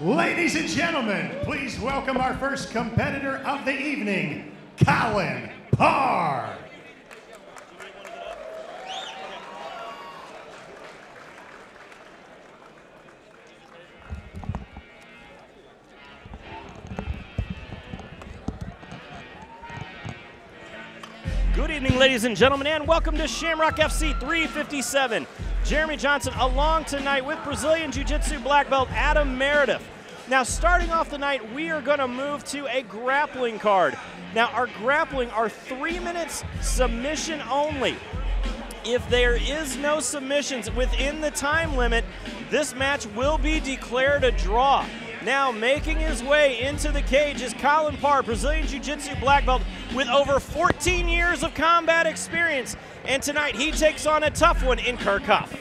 Ladies and gentlemen, please welcome our first competitor of the evening, Colin Parr. Good evening, ladies and gentlemen, and welcome to Shamrock FC 357. Jeremy Johnson along tonight with Brazilian Jiu Jitsu black belt Adam Meredith. Now, starting off the night, we are going to move to a grappling card. Now, our grappling are three minutes submission only. If there is no submissions within the time limit, this match will be declared a draw. Now, making his way into the cage is Colin Parr, Brazilian Jiu Jitsu black belt with over 14 years of combat experience. And tonight he takes on a tough one in Kirk Huff.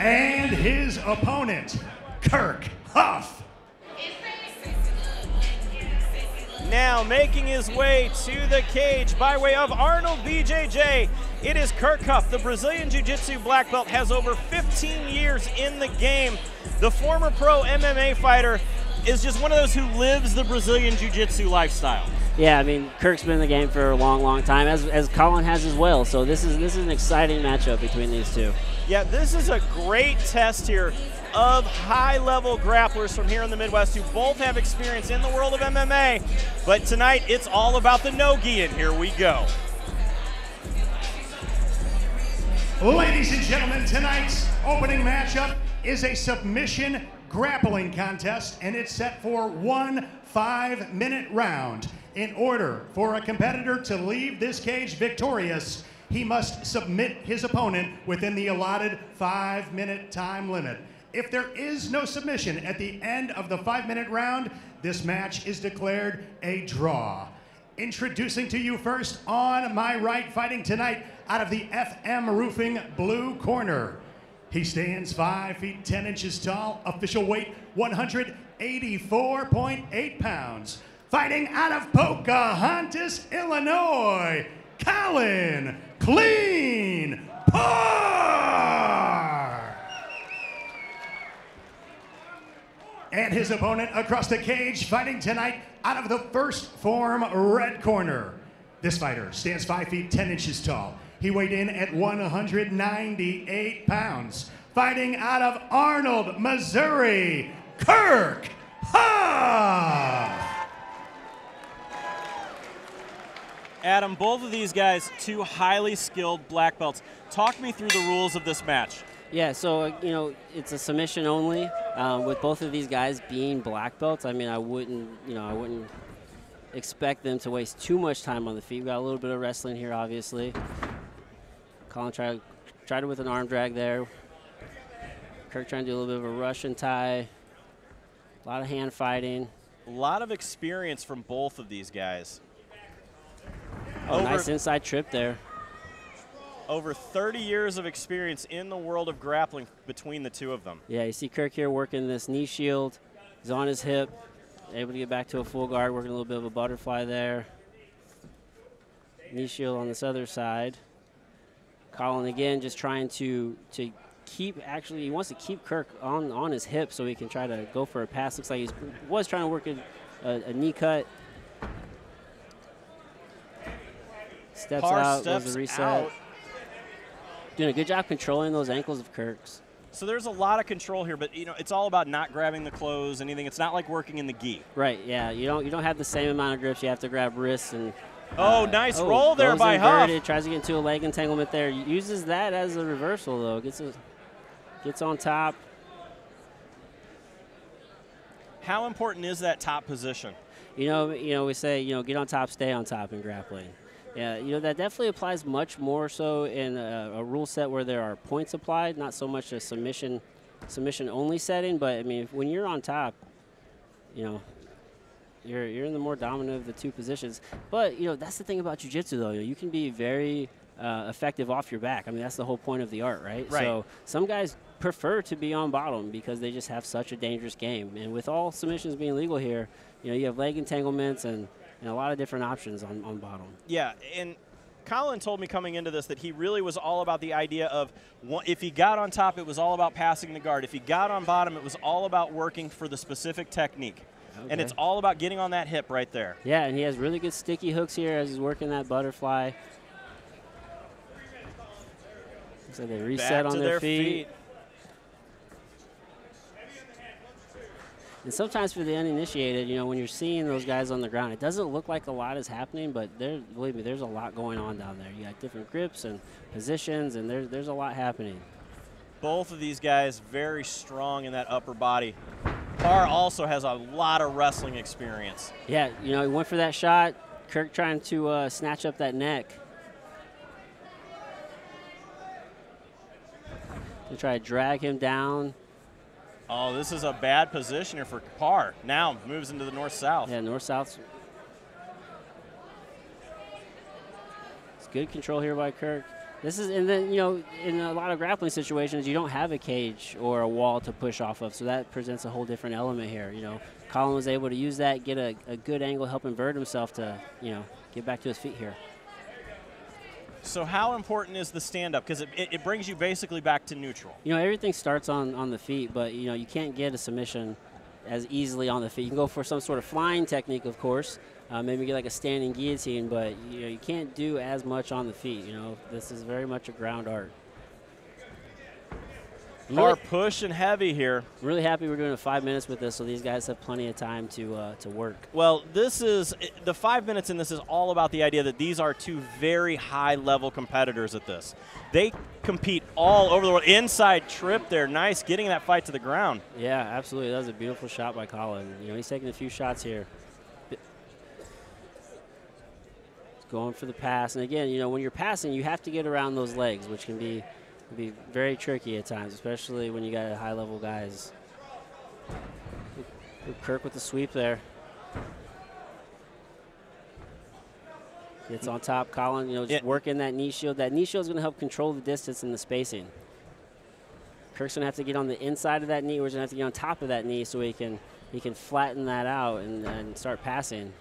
And his opponent, Kirk Huff. Now making his way to the cage by way of Arnold BJJ, it is Kirk Huff. The Brazilian Jiu Jitsu black belt has over 15 years in the game. The former pro MMA fighter is just one of those who lives the Brazilian Jiu Jitsu lifestyle. Yeah, I mean Kirk's been in the game for a long, long time, as, as Colin has as well. So this is this is an exciting matchup between these two. Yeah, this is a great test here of high-level grapplers from here in the Midwest who both have experience in the world of MMA. But tonight, it's all about the no-gi, and here we go. Ladies and gentlemen, tonight's opening matchup is a submission grappling contest, and it's set for one five minute round. In order for a competitor to leave this cage victorious, he must submit his opponent within the allotted five minute time limit. If there is no submission at the end of the five minute round, this match is declared a draw. Introducing to you first on my right, fighting tonight out of the FM Roofing blue corner. He stands 5 feet 10 inches tall, official weight 184.8 pounds. Fighting out of Pocahontas, Illinois, Colin Clean Parr. And his opponent across the cage, fighting tonight out of the first form red corner. This fighter stands 5 feet 10 inches tall. He weighed in at 198 pounds. Fighting out of Arnold, Missouri, Kirk Huff. Adam, both of these guys, two highly skilled black belts. Talk me through the rules of this match. Yeah, so uh, you know it's a submission only. Uh, with both of these guys being black belts, I mean I wouldn't you know I wouldn't expect them to waste too much time on the feet. We got a little bit of wrestling here, obviously. Colin tried tried it with an arm drag there. Kirk trying to do a little bit of a Russian tie. A lot of hand fighting. A lot of experience from both of these guys. Oh, nice inside trip there. Over 30 years of experience in the world of grappling between the two of them. Yeah, you see Kirk here working this knee shield. He's on his hip, able to get back to a full guard, working a little bit of a butterfly there. Knee shield on this other side. Colin again just trying to to keep actually he wants to keep Kirk on on his hip so he can try to go for a pass. Looks like he was trying to work a, a, a knee cut. Steps Parr out, steps goes the reset. out. Doing a good job controlling those ankles of Kirk's. So there's a lot of control here, but you know it's all about not grabbing the clothes, anything. It's not like working in the gi. Right. Yeah. You don't. You don't have the same amount of grips. You have to grab wrists and. Oh, uh, nice roll there goes by Huff. inverted, Tries to get into a leg entanglement there. Uses that as a reversal though. Gets a, gets on top. How important is that top position? You know. You know. We say you know get on top, stay on top in grappling. Yeah. You know that definitely applies much more so in a, a rule set where there are points applied, not so much a submission submission only setting. But I mean, when you're on top, you know, you're you're in the more dominant of the two positions. But you know that's the thing about jujitsu though. You can be very uh, effective off your back. I mean that's the whole point of the art, right? Right. So some guys prefer to be on bottom because they just have such a dangerous game. And with all submissions being legal here, you know you have leg entanglements and, and a lot of different options on, on bottom. Yeah, and Colin told me coming into this that he really was all about the idea of if he got on top, it was all about passing the guard. If he got on bottom, it was all about working for the specific technique. Okay. And it's all about getting on that hip right there. Yeah, and he has really good sticky hooks here as he's working that butterfly. So they reset on their, their, feet. feet. And sometimes for the uninitiated, you know, when you're seeing those guys on the ground, it doesn't look like a lot is happening, but there, believe me, there's a lot going on down there. You got different grips and positions, and there's there's a lot happening. Both of these guys very strong in that upper body. Parr also has a lot of wrestling experience. Yeah, you know, he went for that shot. Kirk trying to uh, snatch up that neck. To try to drag him down. Oh, this is a bad position here for Parr. Now moves into the north-south. Yeah, north-south. It's good control here by Kirk. This is, and then, you know, in a lot of grappling situations, you don't have a cage or a wall to push off of, so that presents a whole different element here. You know, Colin was able to use that, get a, a good angle, help invert himself to, you know, get back to his feet here. So how important is the stand-up? Because it, it, it, brings you basically back to neutral. You know, everything starts on, on the feet, but, you know, you can't get a submission as easily on the feet. You can go for some sort of flying technique, of course, uh, maybe get like a standing guillotine, but, you know, you can't do as much on the feet. You know, this is very much a ground art. Are pushing heavy here. Really happy we're doing five minutes with this, so these guys have plenty of time to uh, to work. Well, this is the five minutes in this is all about the idea that these are two very high level competitors at this. They compete all over the world. Inside trip there, nice getting that fight to the ground. Yeah, absolutely. That was a beautiful shot by Colin. You know, he's taking a few shots here. going for the pass, and again, you know, when you're passing, you have to get around those legs, which can be be very tricky at times, especially when you got high level guys. Kirk with the sweep there. Gets on top. Colin, you know, just yeah. working that knee shield. That knee shield is going to help control the distance and the spacing. Kirk's going to have to get on the inside of that knee. We're going to have to get on top of that knee so he can he can flatten that out and, and start passing.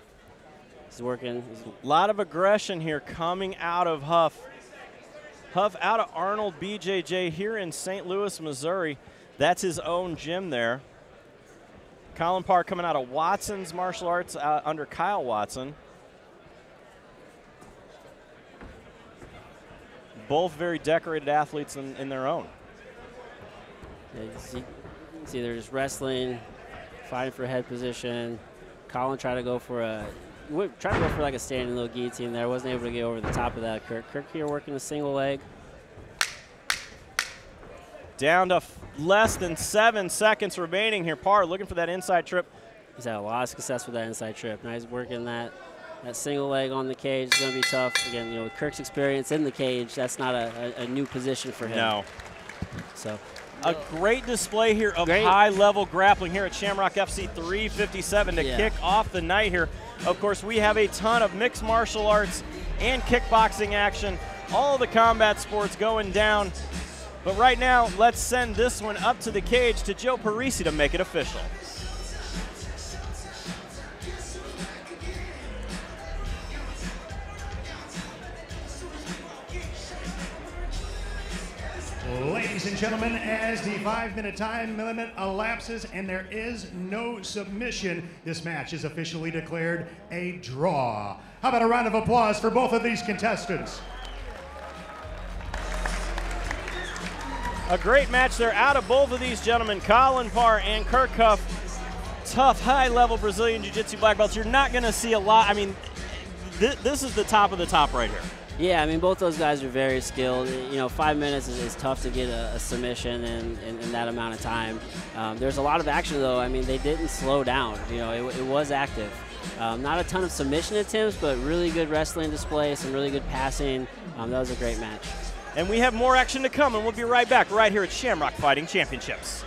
He's working. A lot of aggression here coming out of Huff. Huff out of Arnold BJJ here in St. Louis, Missouri. That's his own gym there. Colin Parr coming out of Watson's Martial Arts uh, under Kyle Watson. Both very decorated athletes in, in their own. Yeah, you see, see, they're just wrestling, fighting for head position. Colin tried to go for a trying to go for like a standing little guillotine there. Wasn't able to get over the top of that. Kirk, Kirk here working a single leg. Down to less than seven seconds remaining here. Parr looking for that inside trip. He's had a lot of success with that inside trip. Now he's working that that single leg on the cage is going to be tough. Again, you know, Kirk's experience in the cage, that's not a, a, a new position for him. No. So a great display here of high-level grappling here at Shamrock FC 357 to yeah. kick off the night here. Of course, we have a ton of mixed martial arts and kickboxing action, all the combat sports going down. But right now, let's send this one up to the cage to Joe Parisi to make it official. Ladies and gentlemen, as the five minute time limit elapses and there is no submission, this match is officially declared a draw. How about a round of applause for both of these contestants? A great match there out of both of these gentlemen, Colin Parr and Kirk Huff. Tough, high level Brazilian Jiu Jitsu black belts. You're not going to see a lot. I mean, th this is the top of the top right here. Yeah, I mean, both those guys are very skilled. You know, five minutes is, is tough to get a, a submission in, in, in, that amount of time. Um, there's a lot of action, though. I mean, they didn't slow down. You know, it, it was active. Um, not a ton of submission attempts, but really good wrestling display, some really good passing. Um, that was a great match. And we have more action to come, and we'll be right back right here at Shamrock Fighting Championships.